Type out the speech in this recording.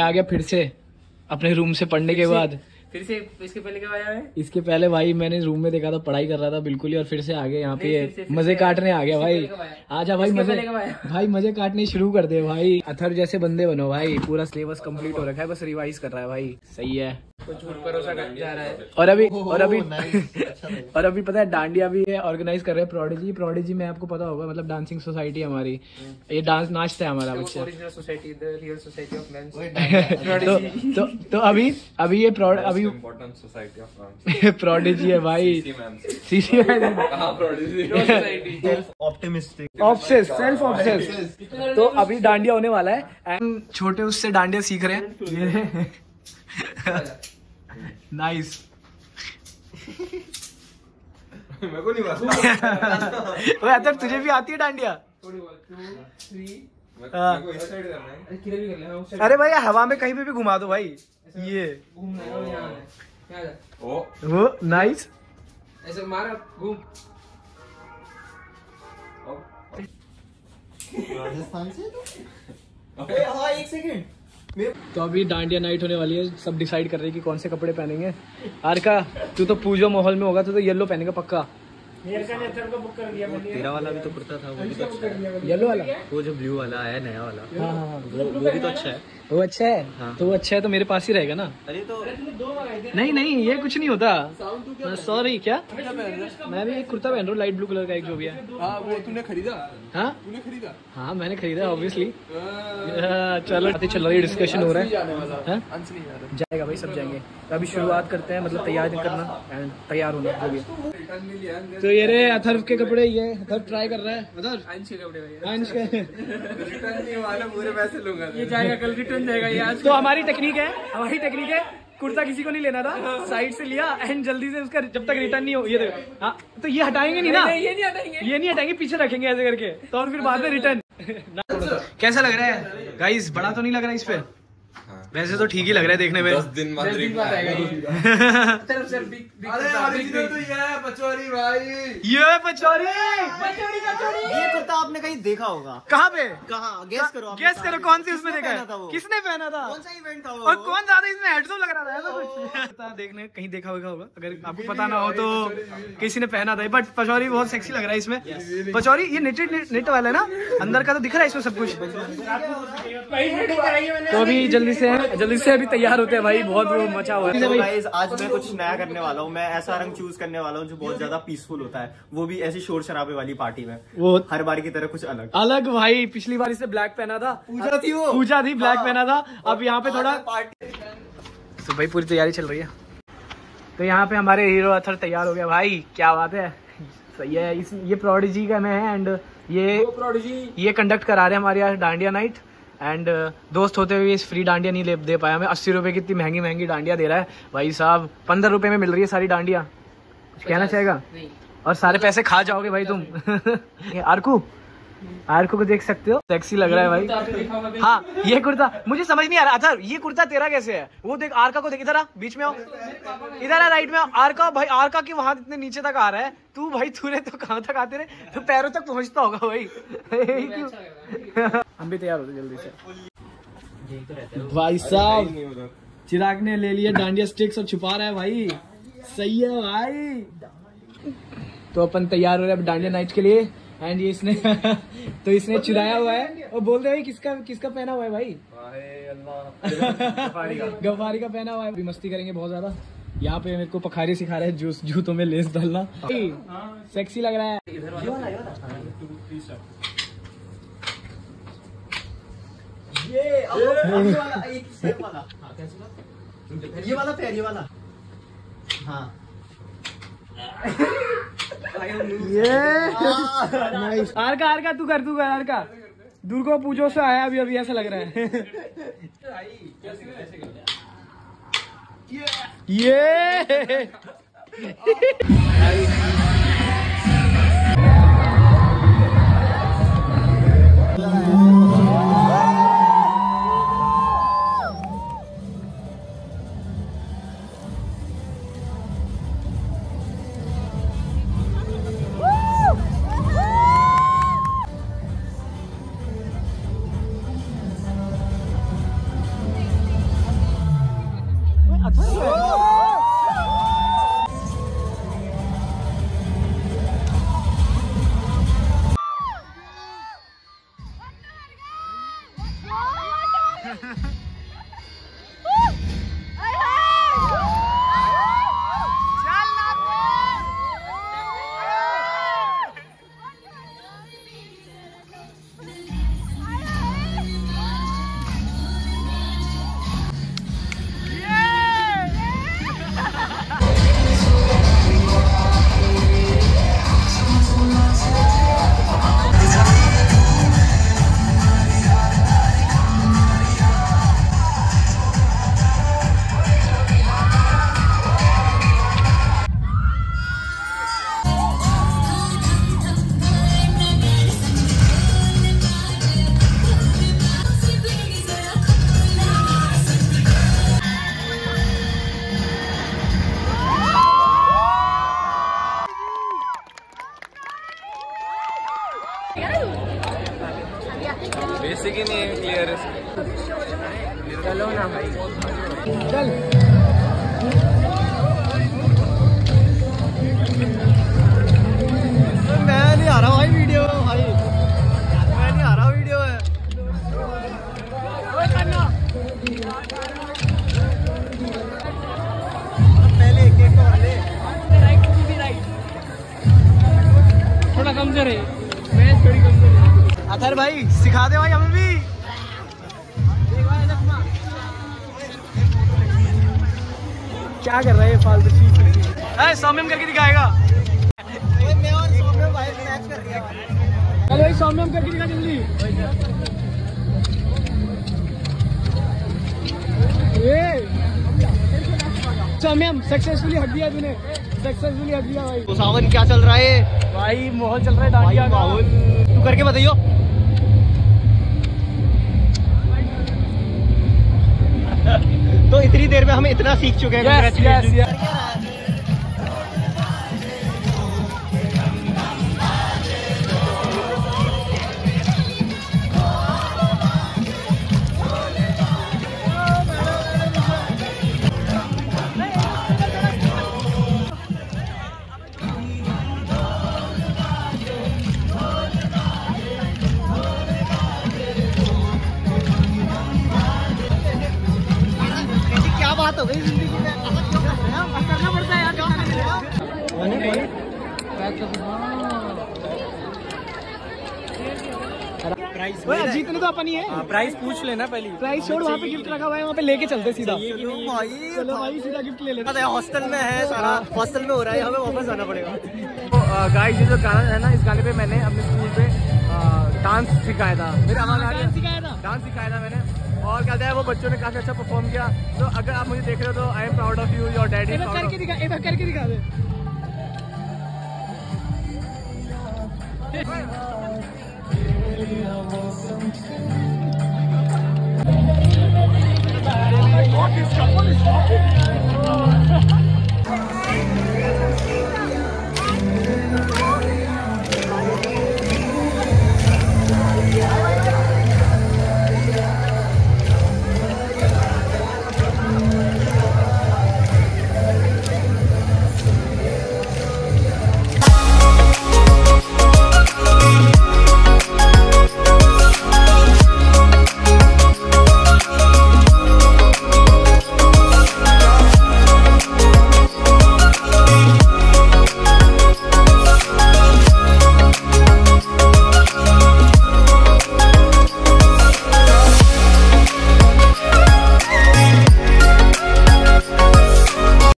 आ गया फिर से अपने रूम से पढ़ने के बाद। फिर से इसके पहले क्या आया है इसके पहले भाई मैंने रूम में देखा था पढ़ाई कर रहा था बिल्कुल ही और फिर से आगे गया यहाँ पे। मज़े काटने आ गया भाई। आ जा आजा भाई मज़े? भाई मज़े काटने शुरू कर दे भाई। अथर जैसे बंदे बनो भाई पूरा सिलेबस कंप्लीट हो रखा है बस रिवाइज कर रहा है भाई। सही है। कुछ झूठ भरोसा कर जा रहा है। और अभी और अभी और अभी पता है डांडिया भी है ऑर्गेनाइज कर रहे हैं प्रोडिजी प्रोडिजी में आपको पता होगा मतलब डांसिंग सोसाइटी हमारी। ये डांस नाचता है हमारा बच्चा original society the real society of men's तो तो तो अभी अभी ये प्रोड अभी प्रोडिजी है भाई। सीसी ऑप्टिमिस्टिक ऑब्सेस सेल्फ ऑब्सेस तो अभी डांडिया होने वाला है। एंड छोटे उससे डांडिया सीख रहे हैं। नाइस मेरे को नहीं पता। ओए तुझे भी आती है डांडिया? मेरे। को इस साइड करना किधर भी कर ले हम अरे भाई हवा में कहीं पे भी घुमा दो भाई। ये। ओ। वो नाइस ऐसे मार घूम। राजस्थान से अरे हाँ एक सेकंड तो अभी डांडिया नाइट होने वाली है सब डिसाइड कर रहे हैं कि कौन से कपड़े पहनेंगे। आरका तू तो पूजा माहौल में होगा तो, तो येलो पहनेगा पक्का। तेरा वाला भी तो कुर्ता था वो भी तो अच्छा है। येलो वाला? वो जो ब्लू वाला आया नया वाला। हाँ हाँ हाँ। वो वो भी तो अच्छा है। वो अच्छा है? हाँ। तो वो अच्छा है तो मेरे पास ही रहेगा ना? अरे तो नहीं नहीं ये कुछ नहीं होता। सॉरी क्या मैं भी एक कुर्ता पहन रहा हूँ लाइट ब्लू कलर का एक जो भी है। हाँ वो तूने खरीदा? हाँ। तूने खरीदा? हाँ मैंने खरीदा ऑब्वियसली चलो चल रही डिस्कशन हो रहा है। हाँ? जाएगा भाई सब जाएँगे। तो अभी शुरुआत करते हैं मतलब तैयार करना एंड तैयार होना जो भी है। तो ये रे अथर्व के कपड़े ये अथर्व ट्राई कर रहा है। अथर्व? अंश के कपड़े भाई अंश के। रिटर्न नहीं वाला पूरे पैसे लूँगा ये जाएगा कल रिटर्न जाएगा ये आज। तो हमारी टेक्निक है हमारी टेक्निक है कुर्ता किसी को नहीं लेना था साइड से लिया एंड जल्दी से उसका जब तक रिटर्न नहीं हो ये देखो हाँ तो ये हटाएँगे नहीं ना? नहीं, ये नहीं हटाएँगे। ये नहीं हटाएँगे पीछे रखेंगे ऐसे करके तो और फिर बाद में रिटर्न कैसा लग रहा है? गाइस बड़ा तो नहीं लग रहा इस पे? वैसे तो ठीक ही लग रहा है देखने में। दस दिन बाद दस दिन बाद आएगा। रिटर्न ये तरफ़ से बिग बिग अरे ओरिजिनल तो ये है पचौरी भाई। ये पचौरी! ये कुर्ता आपने कहीं देखा होगा। कहाँ पे? कहाँ? गेस करो गेस करो कौन सी उसमें देखा था वो? किसने पहना था? कौन सा इवेंट था वो? और कौन ज़्यादा इसमें हेडसम लग रहा था कुछ। देखने कहीं देखा होगा होगा। अगर आपको पता ना हो तो किसी ने पहना था। बट पचौरी बहुत सेक्सी लग रहा है इसमें। पचौरी ये नेटेड नेट वाला है ना? अंदर का तो दिख रहा है इसमें सब कुछ। तो अभी जल्दी से जल्दी से अभी तैयार होते हैं भाई बहुत वो मचा हुआ तो है गाइस आज मैं कुछ नया करने वाला हूँ मैं ऐसा रंग चूज़ करने वाला हूँ जो बहुत ज़्यादा पीसफुल होता है। वो भी ऐसी शोर शराबे वाली पार्टी में। वो हर बार की तरह कुछ अलग। अलग भाई पिछली बार इसने ब्लैक पहना था। पूजा थी वो। पूजा थी ब्लैक पहना था। अब यहाँ पे थोड़ा पार्टी तो भाई पूरी तैयारी चल रही है। तो यहाँ पे हमारे हीरो अथर तैयार हो गया। भाई क्या बात है। सही है इस ये प्रोडिजी का मैं है एंड ये ये कंडक्ट करा रहे हैं हमारे यहाँ डांडिया नाइट एंड दोस्त होते हुए इस फ्री डांडिया नहीं ले दे पाया हमें। अस्सी रुपए की इतनी महँगी महँगी डांडिया दे रहा है। भाई साहब पंद्रह रुपए में मिल रही है सारी डांडिया। कुछ कहना चाहेगा? और सारे पैसे खा जाओगे भाई तुम। आरकू आरकू को देख सकते हो। सेक्सी लग रहा है भाई। तो फिर। हाँ ये कुर्ता। मुझे समझ नहीं आ रहा। अथर ये कुर्ता तेरा कैसे है? वो देख आरका को देख इधर आ बीच में आओ। इधर आ राइट में आओ। आरका भाई आरका की वहाँ इतने नीचे तक आ रहा है। तू भाई तूने तो कहाँ तक आते रहे? तो पैरों तक पहुँचता होगा भाई? हम भी तैयार होते जल्दी से। भाई साहब चिराग ने ले लिया डांडिया स्टिक्स और छुपा रहा है भाई। सही है भाई। तो अपन तैयार हो रहे हैं डांडिया नाइट के लिए। एंड ये इसने तो इसने चुराया हुआ है। और बोल रहे भाई किसका किसका पहना हुआ है भाई? गफारी का पहना हुआ है। अभी मस्ती करेंगे बहुत ज़्यादा। यहाँ पे मेरे को पखारी सिखा रहे हैं जूस जूतों में लेस डालना। सेक्सी लग रहा है। ये अब अब ये। वाला एक वाला। ये वाला पैर ये वाला। हाँ। ये। नाइस आरका आरका तू कर तू कर आरका दूर को पूजो से आया अभी अभी ऐसा लग रहा है। ये। थोड़ा कमज़ोर है। मैं थोड़ी कमज़ोर है अथर भाई सिखा दे भाई हमें भी। क्या कर रहा है ये फालतू चीज़? है सौम्यम करके दिखाएगा। मैं और सौम्य भाई मैच कर रही है। चल भाई सौम्यम करके दिखा जल्दी। सौम्यम सक्सेसफुली हट दिया तूने। सक्सेसफुली भाई। तो सावन क्या चल रहा है? भाई माहौल चल रहा है डांडिया का। माहौल। तू करके बताइयो। तो इतनी देर में हम इतना सीख चुके हैं प्राइस जीतने तो अपन ही है। प्राइस पूछ लेना पहले। प्राइस छोड़ वहाँ पे गिफ्ट रखा हुआ है वहाँ पे लेके चलते सीधा। चलो भाई सीधा गिफ्ट ले लेते हॉस्टल में है सारा। हॉस्टल में हो रहा है हमें वापस जाना पड़ेगा। गाइस ये जो गाना है ना इस गाने पे मैंने अपने स्कूल पे डांस सिखाया था। मेरे आवाज़ आ सिखाया था। डांस सिखाया था मैंने। और कहते हैं वो बच्चों ने काफ़ी अच्छा परफॉर्म किया। तो अगर आप मुझे देख रहे हो तो I am proud of you your daddy एक बार करके दिखा एक What is, what is, what is.